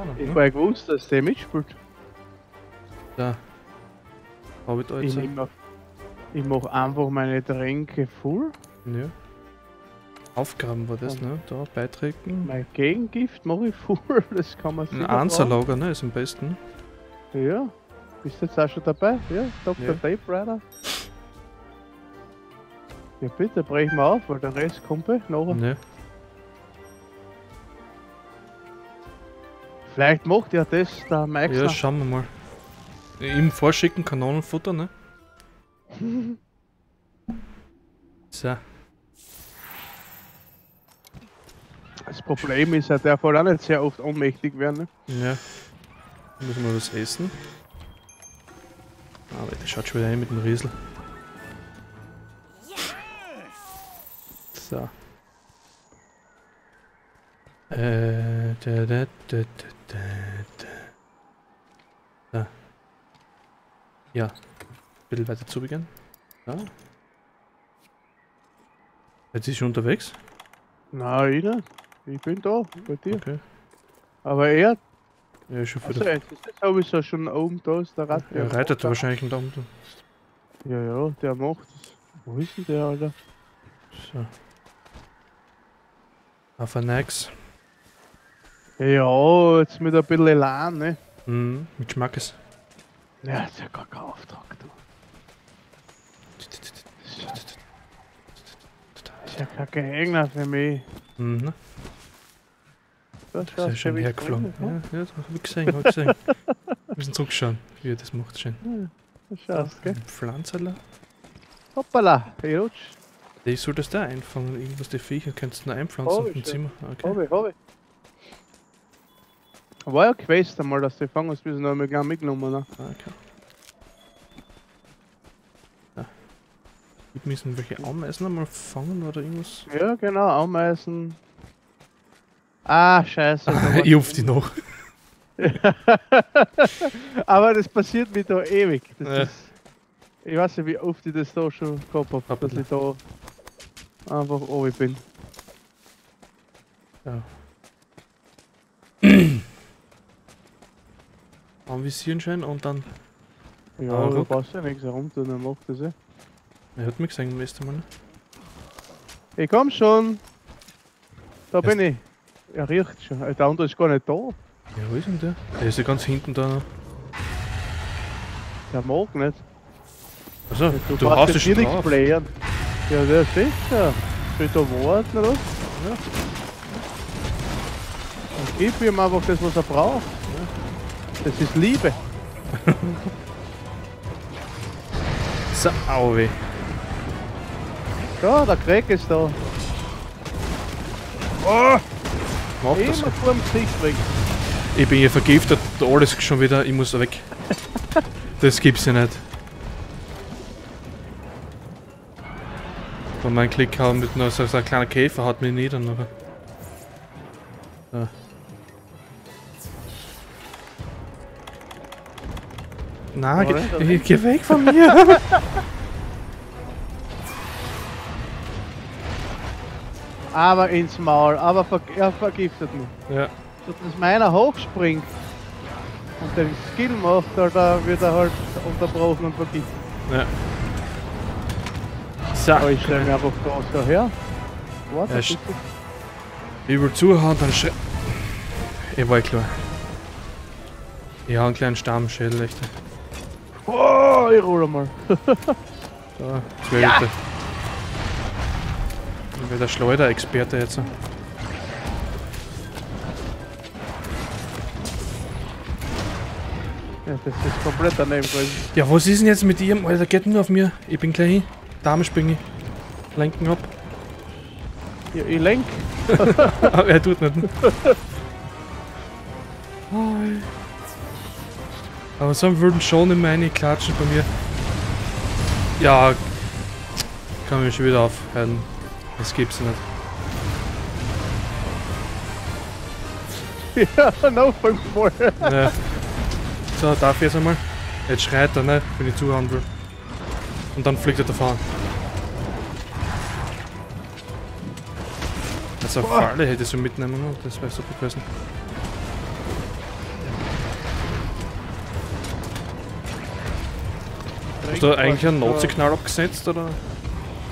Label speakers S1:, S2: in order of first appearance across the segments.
S1: Ahnung,
S2: Ich
S1: ne?
S2: war gewusst, dass der mitspielt.
S1: Da. Hab ich da jetzt.
S2: Ich, mach, ich mach einfach meine Tränke voll.
S1: Ja. Aufgaben war das, ne? Da, beitreten.
S2: Mein Gegengift mache ich voll. Das kann man
S1: Ein
S2: sicher
S1: Anzerlager, ne? Ist am besten.
S2: Ja. Bist du jetzt auch schon dabei? Ja, Dr.
S1: Ja.
S2: Tape Rider. Ja bitte, brech mal auf, weil der Rest kommt eh nachher.
S1: Ne?
S2: Vielleicht macht ja das der Max
S1: Ja, schauen wir mal. Ihm vorschicken, Kanonenfutter, ne? So.
S2: Das Problem ist, er darf halt auch nicht sehr oft ohnmächtig werden. Ne?
S1: Ja. Müssen wir was essen. Aber der schaut schon wieder ein mit dem Riesel. So. Äh, da, da, da, da, da, da. Da. Ja. Ein bisschen weiter zu begehen. Ja. Jetzt ist schon unterwegs.
S2: Nein, ich bin da, bei dir.
S1: Okay.
S2: Aber er,
S1: Ja, schon
S2: also
S1: wieder.
S2: jetzt ist das sowieso schon oben, da ist der Rad.
S1: Er reitet wahrscheinlich da unten.
S2: Ja, ja, der macht es. Wo ist denn der, Alter?
S1: So. Auf ein Nex.
S2: Ja, jetzt mit ein bisschen Elan, ne?
S1: Mhm, mit Schmackes.
S2: Ja, das ist ja gar kein Auftrag, du. Das ist ja kein Gegner für mich.
S1: Mhm,
S2: Das
S1: ist ja schon hergeflogen.
S2: Freunde,
S1: Ja, ja, das hab ich gesehen, hab ich gesehen. Wir müssen zurückschauen, wie er das macht. Schön.
S2: ne? Das schaust, gell?
S1: Pflanzerler.
S2: Hoppala, ich rutsch.
S1: Ich soll das da einfangen, irgendwas die Viecher kannst du noch einpflanzen
S2: Hab
S1: im. Zimmer. Okay.
S2: Hab ich. War ja Quest einmal, dass die fangen, wir noch gleich mitgenommen. Ne?
S1: Ah, okay. Ja. Wir müssen welche Ameisen einmal fangen oder irgendwas.
S2: Ja, genau, Ameisen. Ah, scheiße. war-
S1: ich hoffe die noch.
S2: Aber das passiert mir da ewig.
S1: Ja.
S2: ist, ich weiß nicht, wie oft ich das da schon gehabt habe, dass ich da einfach oben bin.
S1: Ja. Anvisieren schön und dann.
S2: Ja,
S1: Aber
S2: da du ja nichts herumtun, dann macht das eh.
S1: Er hat mich gesehen am ersten Mal. ne?
S2: Ich komm schon. Da bin ich. Er riecht schon. Äh, Der andere ist gar nicht da.
S1: Ja, wo ist denn der? Der ist ja ganz hinten da. noch.
S2: Der mag nicht.
S1: Also,
S2: Du,
S1: du, hast es schon
S2: nichts playen. Ja, der ist sicher. Steht da warten, oder? Ja. Und gib ihm einfach das, was er braucht. Das ist Liebe.
S1: So, auwe.
S2: Da, der Craig ist da.
S1: Mach das.
S2: Immer vor dem Gesicht weg.
S1: Ich bin hier vergiftet, alles schon wieder, ich muss weg. das gibt's ja nicht. Und mein Klick haben mit nur so, so ein kleiner Käfer hat mich nieder. Aber. So. Nein,
S2: Oder?
S1: geh, geh, weg von mir!
S2: Aber ins Maul. Aber ver er vergiftet mich.
S1: ja,
S2: So, dass meiner hochspringt und den Skill macht, da wird er halt unterbrochen und vergiftet.
S1: ja. So,
S2: Aber ich stelle mir einfach da so her. Warte,
S1: Ja,
S2: bitte.
S1: will zuhauen, dann schrei. Ich war klar. Ich hab einen kleinen Stammschädel, echt.
S2: Oh, ich roll mal.
S1: So, zwei ja. Ich bin der Schleuder-Experte jetzt.
S2: Ja, das ist komplett daneben gewesen.
S1: Ja, was ist denn jetzt mit ihm? Alter, geht nur auf mir. Ich bin gleich hin. Dame springe. Lenken ab.
S2: Ja, ich lenk.
S1: Aber er tut nicht. Aber so würden schon in meine klatschen bei mir. Ja, kann mich schon wieder aufhören. Das gibt's nicht.
S2: Ja, noch fünfmal.
S1: Ja. So, darf ich jetzt einmal? Jetzt schreit er, ne? Wenn ich zuhauen will. Und dann fliegt er davon. Also eine Falle hätte ich so mitnehmen, ne? das wäre super gewesen. Hast du eigentlich einen Nazi-Knall abgesetzt oder?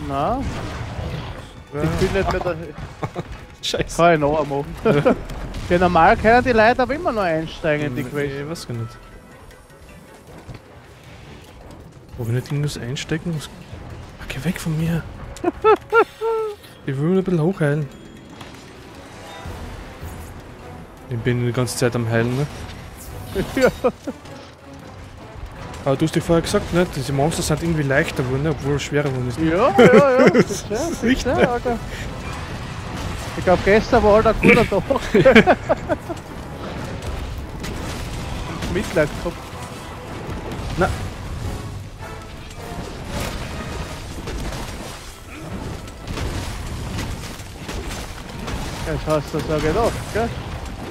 S2: Nein,
S1: Ja.
S2: ich bin nicht mehr der.
S1: Scheiße.
S2: Kann ich noch machen. ja, normal können die Leute aber immer noch einsteigen in die Quest.
S1: Ich weiß gar nicht. Ob ich nicht irgendwas einstecken muss? Ah, geh weg von mir! ich will nur ein bisschen hochheilen. Ich bin die ganze Zeit am Heilen, ne?
S2: ja.
S1: Aber du hast dir vorher gesagt, ne? Diese Monster sind irgendwie leichter geworden, ne? obwohl es schwerer geworden ist.
S2: Ja, ja, ja. Das ist
S1: Nicht.
S2: Alter. Ich glaube, gestern war halt ein guter Tag. Mitleid gehabt.
S1: Na.
S2: Jetzt hast du das ja gedacht, gell?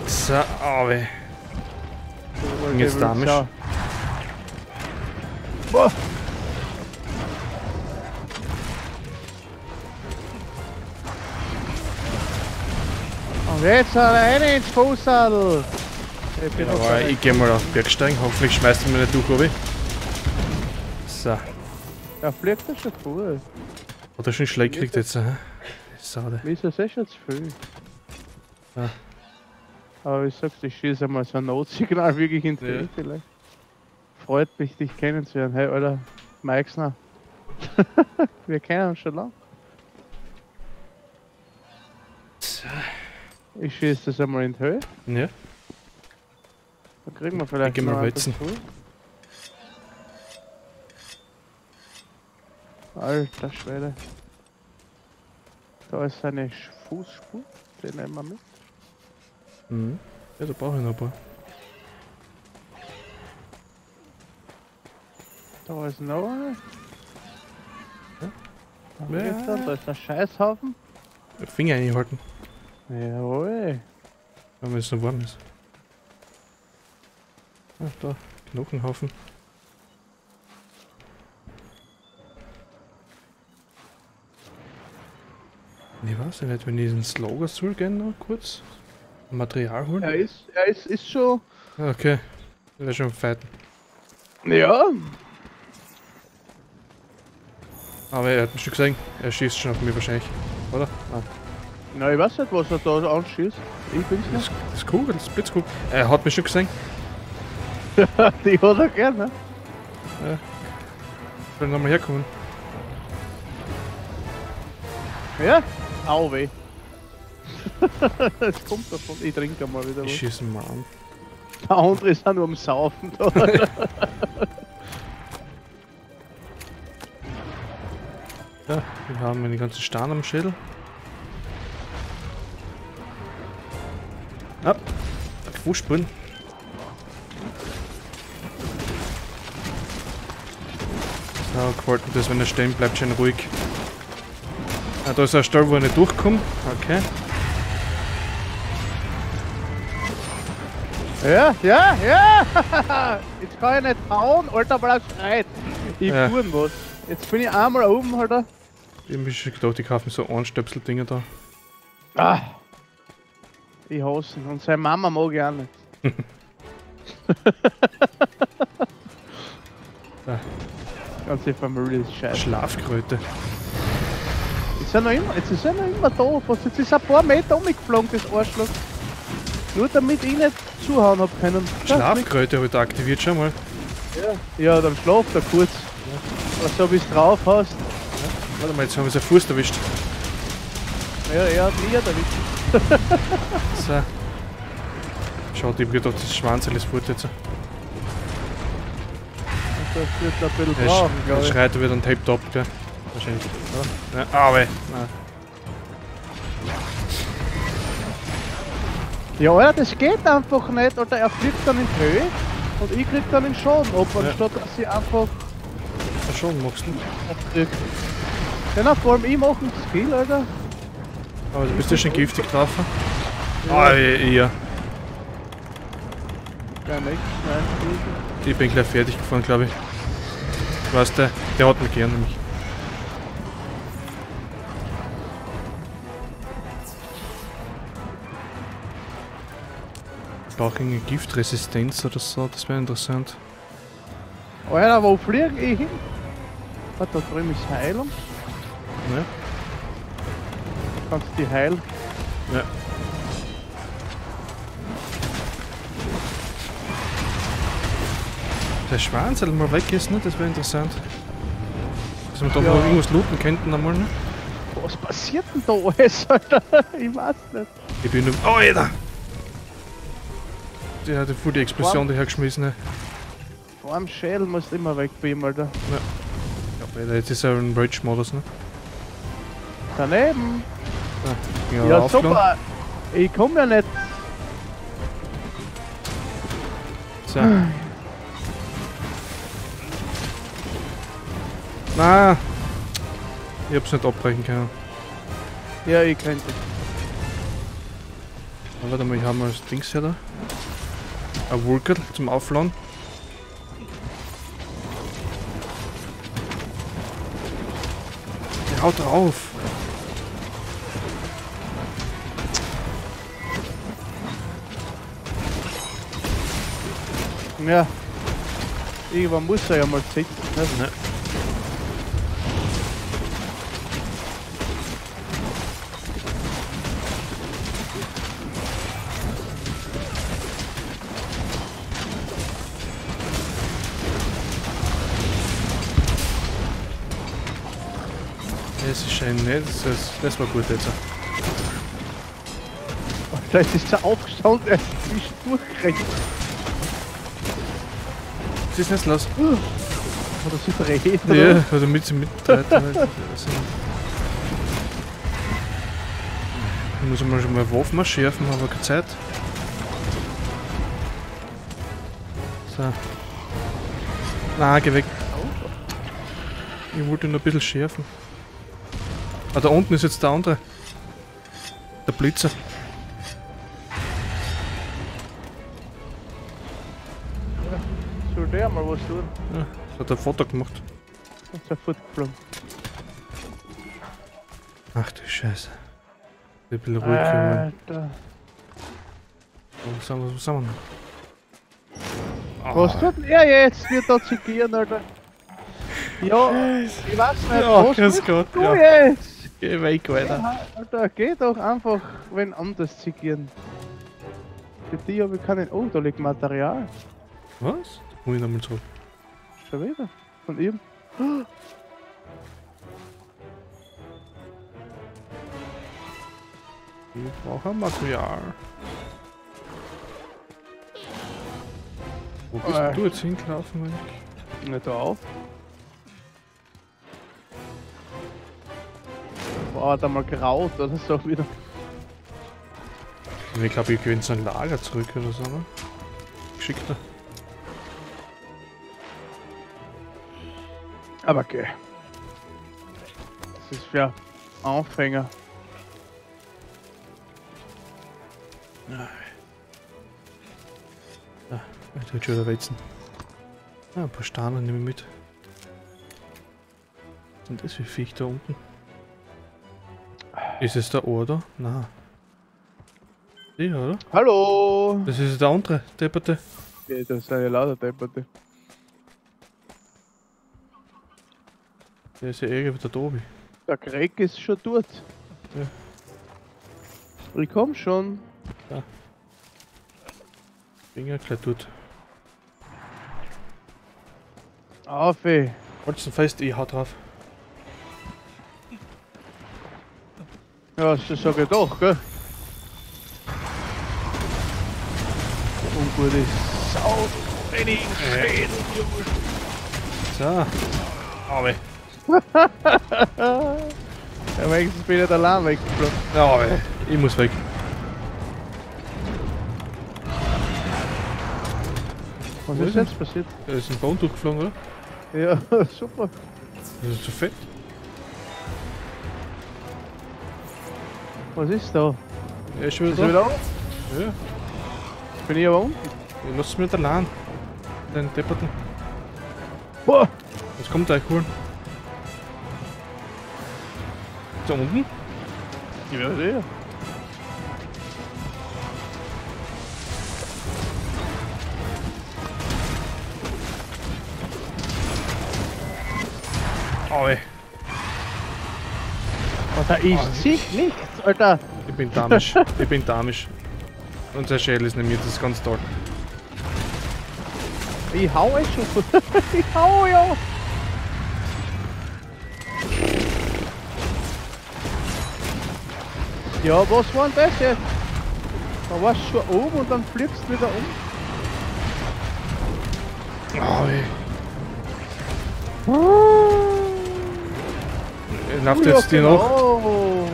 S1: So, aber. Jetzt Damage.
S2: Boah. Und jetzt rein ins Fußsattel. Ich bin noch
S1: Aber ich geh mal auf den Bergsteigen, hoffentlich schmeißt er mich nicht durch, Obi. So.
S2: Da fliegt er schon cool.
S1: Hat er schon Schläge gekriegt jetzt, hä? Saude.
S2: Wieso ist das schon zu viel?
S1: Ja.
S2: Aber ich sag's, ich schieße mal so ein Notsignal wirklich ins
S1: Ja.
S2: Bild vielleicht. Freut mich, dich kennenzulernen. Hey, Alter, Meixner. Wir kennen uns schon lang.
S1: So.
S2: Ich schieße das einmal in die Höhe.
S1: Ja.
S2: Dann kriegen wir vielleicht
S1: geh mal
S2: dazu. Alter Schwede. Da ist eine Fußspur. Den nehmen wir mit.
S1: Mhm. Ja, da brauche ich noch ein paar.
S2: Da ist noch eine.
S1: Ja.
S2: Da,
S1: Ja.
S2: liegt er, da ist ein Scheißhaufen.
S1: Finger einhalten,
S2: Jawohl.
S1: wenn es noch warm ist. Ah, da, Knochenhaufen. Ich weiß nicht, wenn ich ins Lager soll gehen noch kurz. Material holen.
S2: Er ist, er ist, ist schon.
S1: Okay. Er ist schon am Fighten.
S2: Ja.
S1: Aber er hat mich schon gesehen. Er schießt schon auf mich wahrscheinlich. Oder? Ah.
S2: Na, ich weiß nicht, was er da anschießt. Ich bin's
S1: Das, das ist cool, das ist blitzcool. Er hat mich schon gesehen.
S2: nicht. Die hat er gerne.
S1: Ich will nochmal herkommen.
S2: Ja? Au weh. Es kommt davon. Ich trinke mal wieder
S1: Ich
S2: was.
S1: schieße ihn mal an.
S2: Der andere ist auch nur am Saufen da.
S1: Ja, wir haben einen ganzen Stern am Schädel. Ab! Fußspuren. So, gefällt mir das, wenn er stehen bleibt, schön ruhig. Ah, da ist ein Stall, wo ich nicht durchkomme. Okay.
S2: ja, ja, ja! Jetzt kann ich nicht hauen, Alter, weil er schreit. Ich
S1: Ja.
S2: tue was. Jetzt bin ich einmal oben, Alter.
S1: Ich hab mir schon gedacht, ich kaufe mir so Ohrstöpsel-Dinger da.
S2: Ah. Ich hasse ihn. Und seine Mama mag ich auch nicht.
S1: Ah.
S2: Ganze Familie ist scheiße.
S1: Schlafkröte.
S2: Ist er noch immer, jetzt ist er noch immer da. Was, jetzt ist er ein paar Meter umgeflogen, das Arschloch. Nur damit ich nicht zuhauen hab können.
S1: Schlafkröte habe ich da aktiviert schon mal.
S2: Ja, dann schlaft er kurz. Was so wie es drauf hast.
S1: Warte mal, jetzt haben wir seinen Fuß erwischt.
S2: Ja, er hat nie erwischt.
S1: So. Schaut, ich hab gedacht, das Schwanzel ist fort jetzt.
S2: Das wird ein bisschen
S1: Er,
S2: brauchen,
S1: sch
S2: glaube ich.
S1: schreit wieder einen Tape-Top, gell? Wahrscheinlich. Ja, ja aber. Nein.
S2: Ja, Alter, das geht einfach nicht. Alter, er fliegt dann in die Höhe und ich krieg dann den Schaden ab,
S1: Ja.
S2: anstatt dass ich einfach
S1: Ja, schon, magst du.
S2: Ja, vor allem ich mache nicht zu viel, Alter.
S1: Aber du bist ja schon giftig drauf. Ah, ja. ja.
S2: Gar nichts, nein.
S1: Ich bin gleich fertig gefahren, glaube ich. Weißt du, der hat mich gern nämlich. Ich brauche irgendwie Giftresistenz oder so, das wäre interessant.
S2: Alter, wo fliege ich hin? Warte, da drüben ist Heilung.
S1: Ja.
S2: Kannst du die heilen?
S1: Ja. Der Schwanz halt mal weg ist, ne? Das wäre interessant. Dass wir da
S2: Ja.
S1: mal irgendwas looten könnten einmal, ne?
S2: Was passiert denn da alles, Alter? Ich weiß nicht.
S1: Ich bin nur. Oh, Alter! Der hat voll die Explosion dahergeschmissen, ne?
S2: Vor allem Schädel musst du immer wegbeamen, Alter.
S1: Ja, Alter, jetzt ist er ein Rage-Modus, ne?
S2: Daneben.
S1: Ja,
S2: Ja, super. Ich komm ja nicht.
S1: So. Na, ich hab's nicht abbrechen können.
S2: Ja, ich könnte.
S1: Aber warte mal, ich habe mal das Dings hier da. Ein Wulker zum Aufladen. Ja, haut drauf!
S2: Ja. Irgendwann muss er ja mal sitzen. Ne?
S1: Ne. Das ist schön, ne? Das, das, das war gut jetzt.
S2: Vielleicht ist er aufgestanden, er ist nicht durchgerecht.
S1: Was ist denn jetzt los?
S2: Oder sie dreht.
S1: Ja, oder mit sie mit. Ich muss mal schon mal Waffen mal schärfen, aber keine Zeit. So. Na, geh weg. Ich wollte nur ein bisschen schärfen. Ah, da unten ist jetzt der andere. Der Blitzer.
S2: Was tun?
S1: Ja, das hat ein Foto gemacht.
S2: Ist er fortgeflogen.
S1: Ach du Scheiße. Ein bisschen ruhig.
S2: Alter.
S1: Was haben wir, was haben wir noch? Ah,
S2: Was tut denn er jetzt? Wir da zigieren, Alter. Ja, ich weiß nicht,
S1: Ja,
S2: was
S1: grüß Gott,
S2: du
S1: ja.
S2: jetzt?
S1: Geh weg, Alter.
S2: Alter, geh doch einfach wen anders zigieren. Für die habe ich keinen... Oh, da liegt Material.
S1: Was? Da muss ich nochmal zurück.
S2: Schon wieder. Von ihm.
S1: Ich brauche Material. Wo bist
S2: Äh.
S1: du jetzt hingelaufen, Mann?
S2: Nicht auf. Boah, hat er mal graut oder so wieder.
S1: Ich glaube, ich gewinne so ein Lager zurück oder so, ne? Geschickter.
S2: Aber okay. Das ist für Anfänger.
S1: Ah, ich will schon wieder weizen. Ah, ein paar Steine nehme ich mit. Sind das für Viech da unten? Ist es der Ohr da? Nein. Ja, oder?
S2: Hallo!
S1: Das ist der andere, Depperte.
S2: Okay, das ist eine lauter Depperte.
S1: Der ist ja irgendwie der Tobi.
S2: Der Greg ist schon dort. Ich komm schon.
S1: Bin ja gleich dort.
S2: Auf, ey.
S1: Holzen fest, ich hau drauf.
S2: Ja, das sag ich doch, gell? Ungute Sau, du wenig Schädel,
S1: So. Aber.
S2: Ja, bin ich nicht allein weggeflogen.
S1: Ja, aber. Ich muss weg.
S2: Was
S1: Wo
S2: ist
S1: ist er?
S2: jetzt passiert?
S1: Da ist ein Baum durchgeflogen, oder?
S2: Ja, super.
S1: Das ist zu fett.
S2: Was ist da?
S1: Er ist schon
S2: Ist
S1: wieder
S2: er
S1: da.
S2: wieder?
S1: Ja.
S2: Bin ich aber unten?
S1: Lass es mir allein. Den Depperten.
S2: Boah!
S1: Jetzt kommt er holen. Da unten?
S2: Ich werde sehen.
S1: Aue.
S2: Oh, da ist sich nichts, Alter.
S1: Ich bin damisch. ich bin damisch. Unser Schädel ist nämlich, das ist ganz toll.
S2: Ich hau es schon. ich hau ja. Ja, was war denn das jetzt? Da warst du schon oben und dann fliegst du wieder um. Oh,
S1: Läuft jetzt die noch?
S2: genau.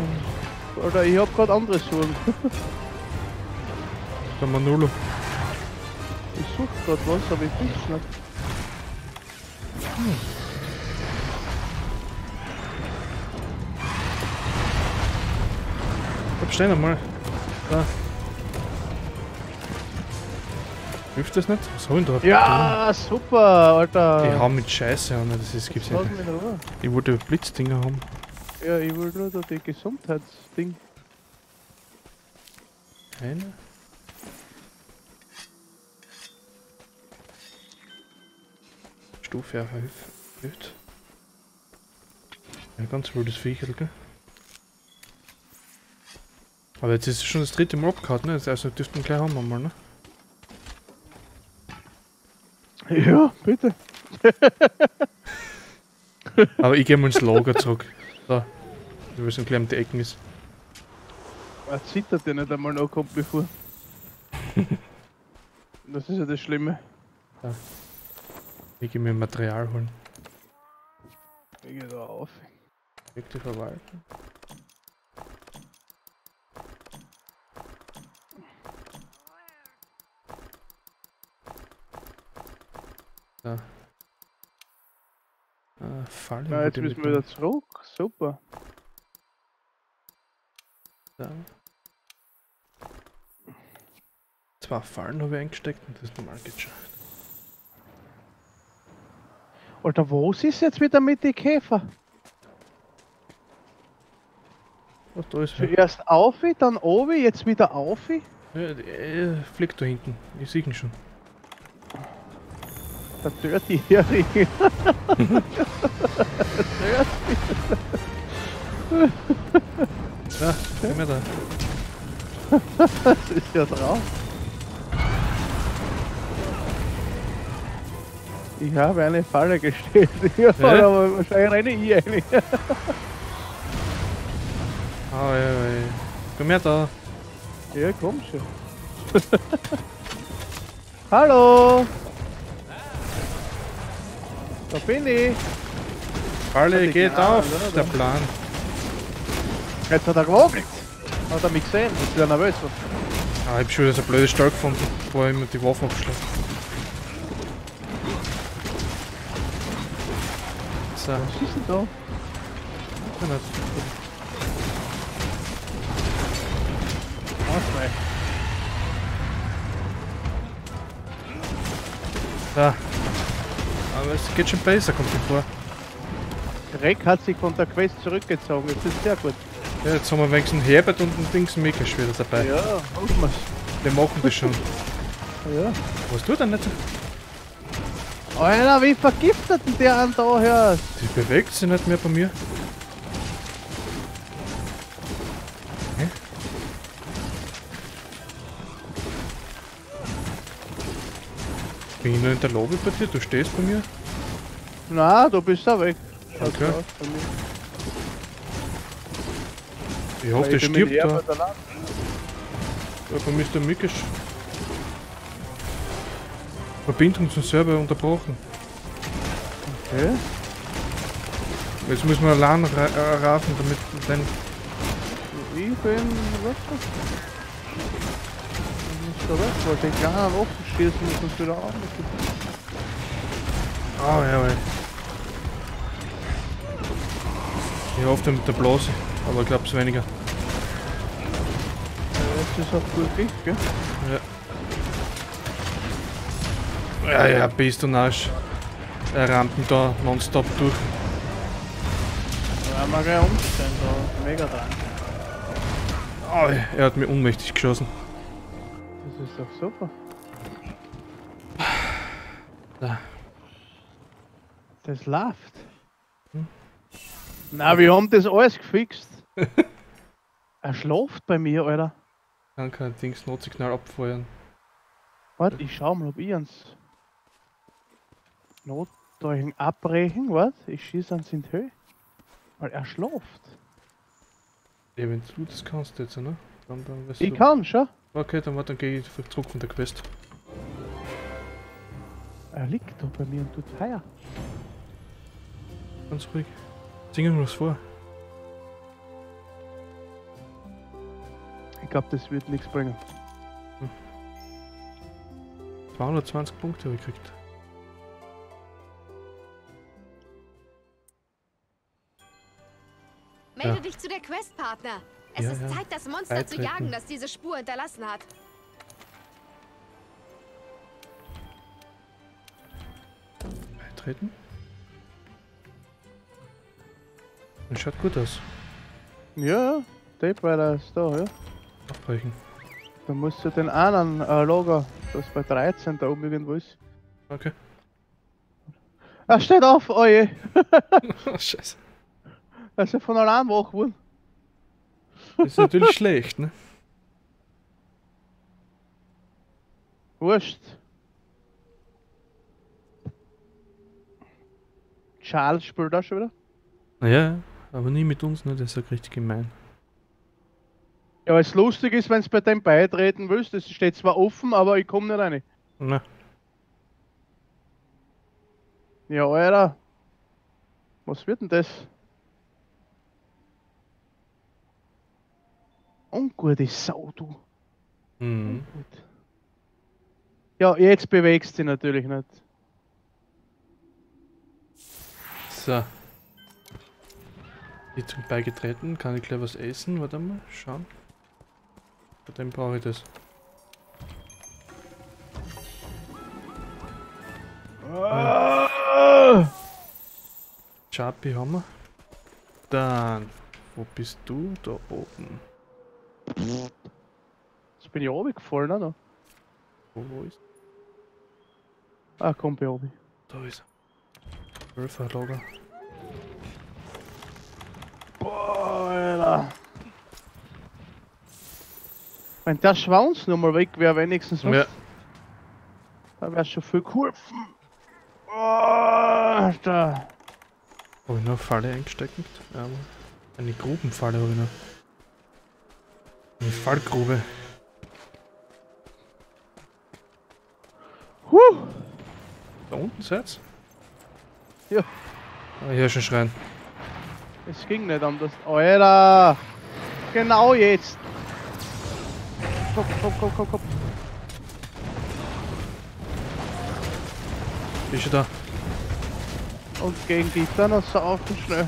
S2: Alter, ich hab grad andere Schuhe.
S1: Der Manolo.
S2: Ich such grad was, aber ich find's nicht.
S1: Bleib stehen einmal. Da. Hilft das nicht? Was holen da?
S2: Ja, super, Alter.
S1: Die hauen mit Scheiße an, das ist, gibt's nicht. Ich wollte Blitzdinger haben.
S2: Ja, ich will nur da die Gesundheitsding.
S1: Eine. Stufe erhöht. Ja, ganz wildes Viecherl, gell? Aber jetzt ist es schon das dritte Mal abgehauen, ne? Also dürften gleich haben wir mal, ne?
S2: Ja, bitte.
S1: Aber ich gehe mal ins Lager zurück. So. Wir wissen gleich um die Ecken ist.
S2: Er zittert ja nicht einmal ankommt bevor. das ist ja das Schlimme.
S1: Ich gehe mir Material holen.
S2: Ich geh da auf.
S1: Die verwalten. Da. Ah, Falle.
S2: Na, jetzt müssen wir wieder zurück. Super.
S1: Da. Zwei Fallen habe ich eingesteckt und das normal geht schon.
S2: Alter, was ist jetzt wieder mit den Käfer?
S1: Was da ist?
S2: Zuerst auf, dann oben, jetzt wieder auf.
S1: Ja, äh, fliegt da hinten. Ich sehe ihn schon.
S2: Der Dirty Hering.
S1: Ja, komm her da.
S2: Das ist ja drauf. Ich habe eine Falle gestellt. Ja,
S1: Ja?
S2: aber wahrscheinlich renne ich eine.
S1: Ah, ja, ja. Komm her da.
S2: Ja, komm schon. Hallo! Da bin ich.
S1: Falle
S2: die
S1: geht
S2: Gnade,
S1: auf.
S2: oder?
S1: Der Plan.
S2: Jetzt hat er gewogelt. Hat er mich gesehen? Ist wieder nervös.
S1: Ah, ich hab schon wieder so ein blödes Stall gefunden, wo ich mir die Waffe abschlage. So,
S2: Was ist denn da?
S1: ja, nicht.
S2: Was
S1: So. Aber es geht schon besser, kommt mir vor.
S2: Reck hat sich von der Quest zurückgezogen. Das ist sehr gut.
S1: Ja, jetzt haben wir wenigstens Herbert und einen Dings Mikasch wieder dabei.
S2: Ja, hoffen wir's.
S1: Wir machen das schon.
S2: Ja.
S1: Was tut er nicht?
S2: Alter, wie vergiftet denn der an da hörst?
S1: Die bewegt sich nicht mehr bei mir. Bin ich noch in der Lobby bei dir? Du stehst bei mir?
S2: Na, du bist ja weg. Schaut
S1: Okay.
S2: aus.
S1: Ich hoffe, der stirbt da. Ja, bei mir ist der Mückisch. Verbindung zum Server unterbrochen.
S2: Okay.
S1: Jetzt müssen wir allein ra äh, rafen, damit dann.
S2: Ich bin weg. Ich muss weg, wollte den kleinen offen schießen und uns wieder an.
S1: Ah, ja, ja. Ich hoffe mit der Blase, aber ich glaube es weniger.
S2: Jetzt ist auch gut dicht, gell?
S1: Ja, ja, bist du Arsch. Er rammt ihn da nonstop durch.
S2: Da werden wir gleich umstellen, da mega dran.
S1: Ah, er hat mir ohnmächtig geschossen.
S2: Das ist doch super.
S1: Da.
S2: Das läuft. Na, wir haben das alles gefixt. er schlaft bei mir, Alter.
S1: Kann kein Dings Notsignal abfeuern.
S2: Warte, ich schau mal, ob ich ans Notdeuchen abbrechen, was? Ich schieße ans in die Höhe. Weil er schlaft.
S1: Ja, wenn du das kannst jetzt, ne? Dann, dann
S2: Ich
S1: du...
S2: kann schon.
S1: Okay, dann, warte, dann gehe ich zurück von der Quest.
S2: Er liegt da bei mir und tut feier.
S1: Ganz ruhig. Singen wir was vor.
S2: Ich glaube, das wird nichts bringen.
S1: 220 Punkte habe ich gekriegt.
S3: Melde
S1: Ja.
S3: dich zu der Questpartner. Es
S1: Ja,
S3: ist
S1: ja.
S3: Zeit, das Monster zu
S1: Beitreten.
S3: jagen, das diese Spur hinterlassen hat.
S1: Beitreten. Das schaut gut aus.
S2: Ja, Tape Rider ist da, ja.
S1: Abbrechen.
S2: Dann musst du den anderen äh, Lager, das bei 13 da oben irgendwo ist.
S1: Okay.
S2: Er steht auf, oh je.
S1: Oh, scheiße.
S2: Er ist ja von allein wach geworden.
S1: Das ist natürlich schlecht, ne?
S2: Wurscht. Charles spielt auch schon wieder.
S1: Naja, aber nie mit uns, ne? Das ist ja richtig gemein.
S2: Ja, was lustig ist, wenn du bei dem beitreten willst, das steht zwar offen, aber ich komme nicht rein.
S1: Na,
S2: Ja, Alter. Was wird denn das? Ungute Sau, du.
S1: mhm.
S2: Gut. Ja, jetzt bewegst du dich natürlich nicht.
S1: So. Ich zum beigetreten, kann ich gleich was essen? Warte mal, schauen. Bei dem brauche ich das. Chapi haben wir. Dann, wo bist du? Da oben.
S2: Jetzt bin ich runtergefallen, auch noch.
S1: Wo, wo ist?
S2: Ah, komm, bei oben.
S1: Da ist er. Wölferlager.
S2: Boah, Alter. Wenn der Schwanz noch mal weg wäre, wenigstens was,
S1: Ja,
S2: dann wäre schon viel geholfen. Boah, da.
S1: habe ich noch eine Falle eingesteckt? Ja, aber eine Grubenfalle habe ich noch. Eine Fallgrube.
S2: Huh.
S1: Da unten seid's?
S2: Ja.
S1: Ah, hier schon schreien.
S2: Es ging nicht anders. Alter! Genau jetzt! Komm, komm, komm, komm, komm.
S1: Bist du da?
S2: Und gegen die dann noch saufen schnell.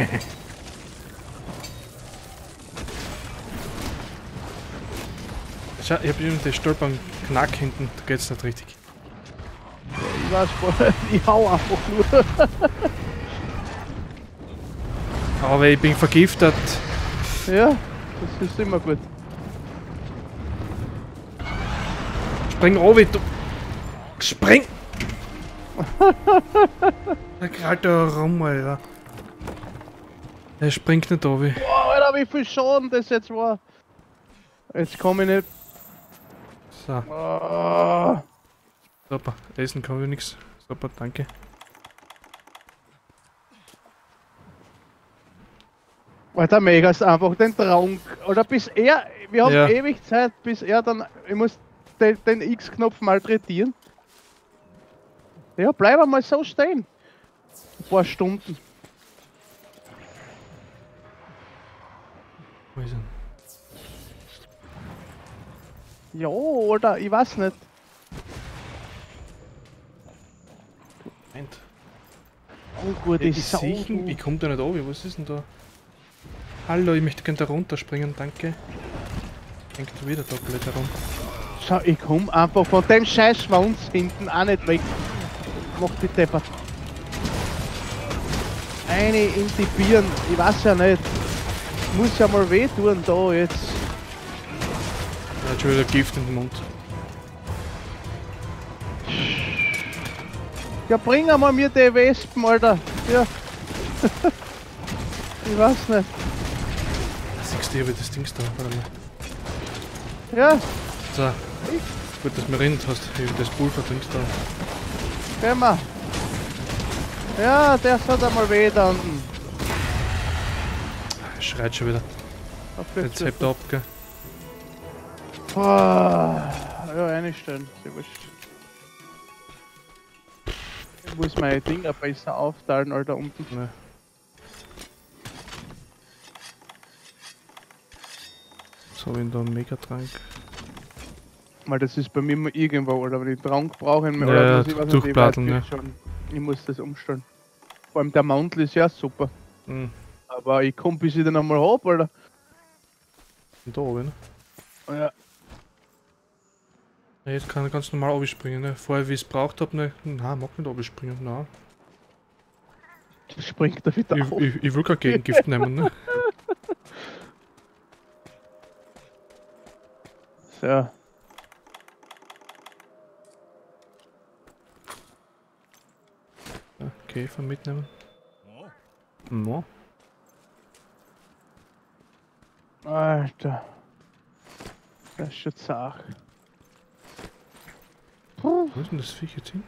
S1: Schau, ich hab irgendwie den Stolpern Knack hinten, da geht's nicht richtig.
S2: Ich weiß voll, ich hau einfach nur.
S1: Aber ich bin vergiftet.
S2: Ja, das ist immer gut.
S1: Spring runter, du. Spring! Da rum, Alter. Er springt nicht runter.
S2: Boah, Alter, wie viel Schaden das jetzt war. Jetzt komme ich nicht.
S1: So,
S2: Ah.
S1: super. Essen kann ich nichts. Super, danke.
S2: Alter, mega ist einfach den Traum. Oder bis er. Wir haben
S1: Ja.
S2: ewig Zeit, bis er dann. Ich muss den, den X-Knopf malträtieren. Ja, bleib einmal so stehen. Ein paar Stunden. Ja, oder ich weiß nicht.
S1: Moment.
S2: Ungute
S1: Ich
S2: Sau.
S1: sehe ihn,
S2: du.
S1: ich komm da nicht runter. Was ist denn da? Hallo, ich möchte gerne da runterspringen, danke. Hängt wieder da blöd herum.
S2: Schau, ich komm einfach von dem scheiß Schwanz hinten auch nicht weg. Mach die Deppert. Eine in die Birnen, ich weiß ja nicht. Muss ja mal wehtun da jetzt.
S1: Er hat schon wieder Gift in den Mund.
S2: Ja, bring einmal mir die Wespen, Alter. Ja. ich weiß nicht.
S1: Siehst du, ich hab das Ding da. Mal.
S2: Ja,
S1: So. Gut, dass du mir erinnert hast. Ich hab das Pulver-Dings da.
S2: gehen wir. Ja, der hat einmal weh da unten.
S1: Schreit schon wieder. Jetzt hebt er ab, gell?
S2: Boah. Ja, einstellen. Sehr wurscht. Ich muss meine Dinger besser aufteilen, Alter, unten.
S1: Ne. So, wenn da einen Megatrank.
S2: Weil das ist bei mir immer irgendwo, Alter. Wenn ich Trank brauche,
S1: Ja,
S2: oder was ich nicht, ich weiß nicht schon. Ich muss das umstellen. Vor allem der Mantel ist ja super.
S1: Hm.
S2: Aber ich komm bis ich den einmal hab, Alter.
S1: Und da oben, ne?
S2: Ja.
S1: Ja, jetzt kann er ganz normal abspringen, ne? Vorher, wie ich es braucht hab, ne? Nein, mag nicht abspringen, nein.
S2: Das springt er wieder
S1: Ich,
S2: auf.
S1: ich, ich will kein Gegengift nehmen, ne?
S2: So.
S1: Ja, Käfer mitnehmen. No.
S2: Alter. Das ist schon zart.
S1: Wo ist denn das Viech jetzt hin?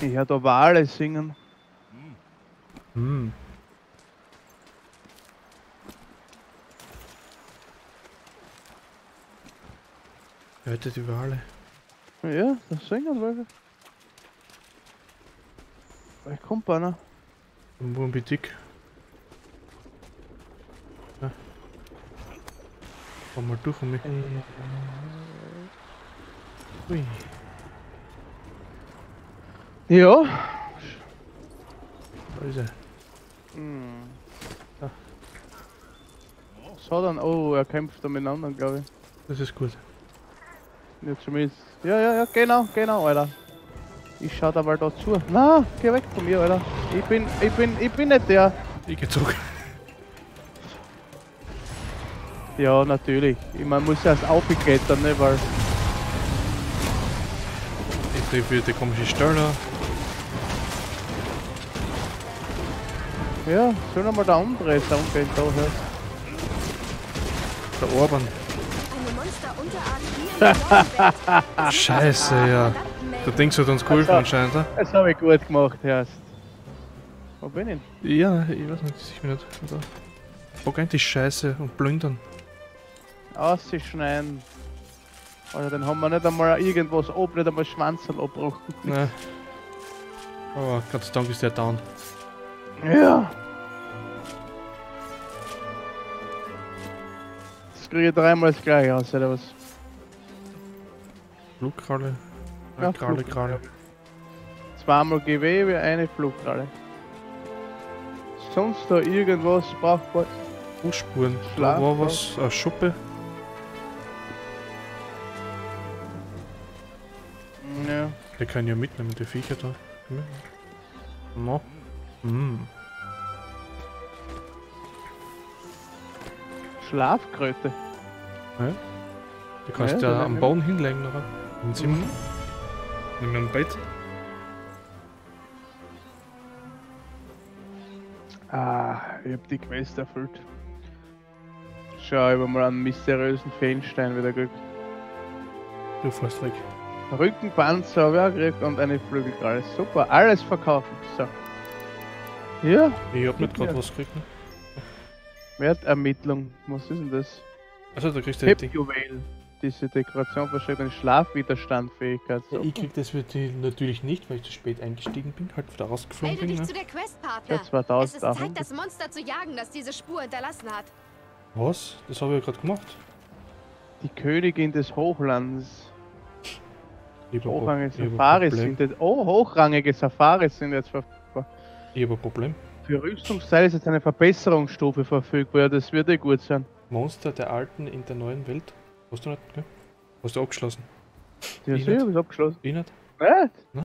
S2: Ich hör da Wale singen.
S1: Hm. Hört ihr die Wale?
S2: Ja, das singen Wale. Vielleicht kommt einer.
S1: Im Moby Dick. Komm mal durch mich. Ui.
S2: Ja.
S1: Da ist er.
S2: Hm.
S1: Ja.
S2: So dann, oh, er kämpft da miteinander, glaube ich.
S1: Das ist gut.
S2: Ja, zumindest. Ja, ja, ja, genau, genau, Alter. Ich schau da mal da zu. Na, geh weg von mir, Alter. Ich bin, ich bin, ich bin nicht der.
S1: Ich geh zurück.
S2: Ja, natürlich. Ich muss erst aufklettern, ne, weil.
S1: Ich treffe wieder die komische Stelle.
S2: Ja, wir mal da umdrehen, da umgehen, da hört.
S1: Der Orban. Scheiße, ja. Der. Dings hat uns geholfen
S2: Alter.
S1: anscheinend, ha?
S2: Das habe ich gut gemacht, erst. Wo bin ich?
S1: Ja, ich weiß nicht, ich bin nicht. Da. Bock eigentlich Scheiße und plündern.
S2: Ausschneiden. Alter, dann haben wir nicht einmal irgendwas ab, nicht einmal Schwanzel abbrochen.
S1: Ne. Aber Gott sei Dank ist der down.
S2: Ja. Das kriege ich dreimal das gleiche aus, oder was?
S1: Flugkralle.
S2: Ja,
S1: Kralle. Kralle.
S2: Zweimal Gewebe, eine Flugkralle. Sonst da irgendwas brauchbar?
S1: Fußspuren. Da war was, eine Schuppe. Die können ja mitnehmen, die Viecher da. Hm. No. Hm.
S2: Schlafkröte.
S1: Die kannst
S2: Ja,
S1: du ja, am Boden hinlegen nachher. Im Zimmer.
S2: Mhm.
S1: In einem Bett.
S2: Ah, ich hab die Quest erfüllt. Schau, ich hab mal einen mysteriösen Feenstein wieder gekriegt.
S1: Du fährst weg.
S2: Rückenpanzer habe ich auch gekriegt und eine Flügelkralle. Super, alles verkaufen. So. Ja,
S1: Ich hab nicht gerade was gekriegt. Ne?
S2: Wertermittlung. Was ist denn das?
S1: Also da kriegst du die Ding.
S2: Hip-Juwel. Diese Dekoration verschreibt eine Schlafwiderstandfähigkeit.
S1: Ja, ich krieg das für die natürlich nicht, weil ich zu spät eingestiegen bin, halt wieder rausgeflogen
S3: Melde
S1: bin.
S3: dich
S1: Ne?
S3: zu der Questpartner.
S2: Ja,
S3: Es ist
S2: 2000.
S3: Zeit, das Monster zu jagen, das diese Spur hinterlassen hat.
S1: Was? Das habe ich ja gerade gemacht.
S2: Die Königin des Hochlands. Hochrangige Safaris sind jetzt. Oh, hochrangige Safaris sind jetzt verfügbar.
S1: Ich habe ein Problem.
S2: Für Rüstungsteile ist jetzt eine Verbesserungsstufe verfügbar. Ja, das würde gut sein.
S1: Monster der alten in der neuen Welt. Hast du nicht, gell? Hast du abgeschlossen?
S2: Ja,
S1: Ich
S2: ist abgeschlossen.
S1: Ich nicht?
S2: Nicht?